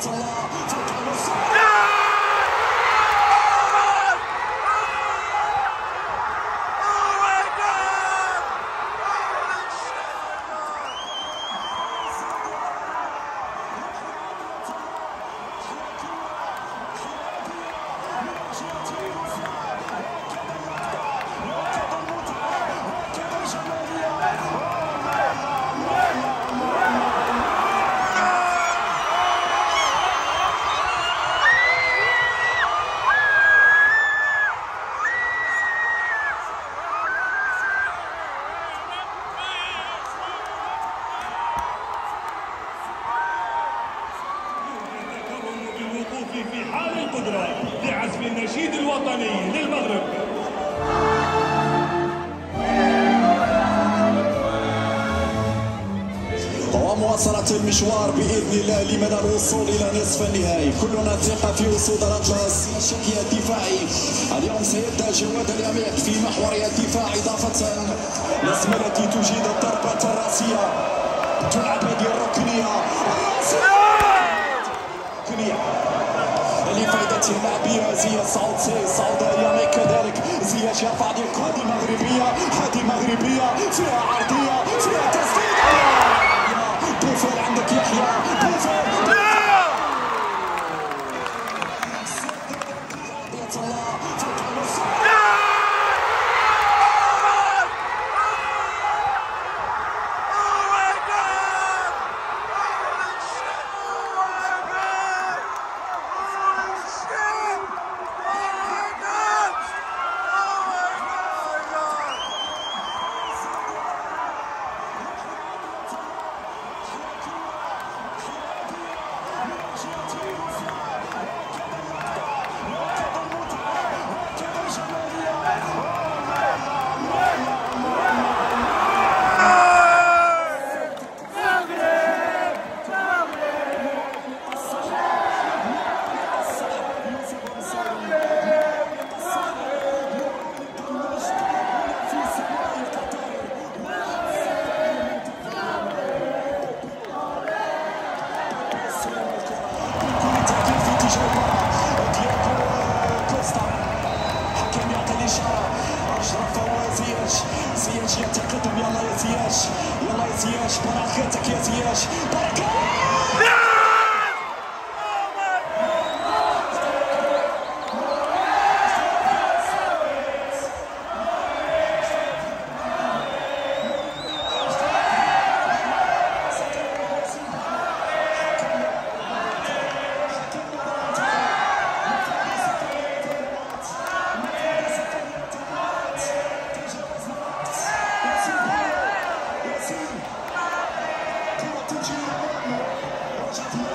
to law. لعزف النشيد الوطني للمغرب. ومواصلة المشوار بإذن الله لمدى الوصول إلى نصف النهائي. كلنا ثقة في وصول رجاء الشكل الدفاعي اليوم سيبدأ جواد العميق في محورها الدفاع إضافة الأسماء التي تجيد الضربة الرأسية. تلعب هذه الركنية الركنية لفائدة اللاعبية زي صعود سي صعود يامي كذلك زياش يرفع دي هذه مغربية هذه مغربية فيها يلا يا زياش بركاتك يا زياش بركات Watch out!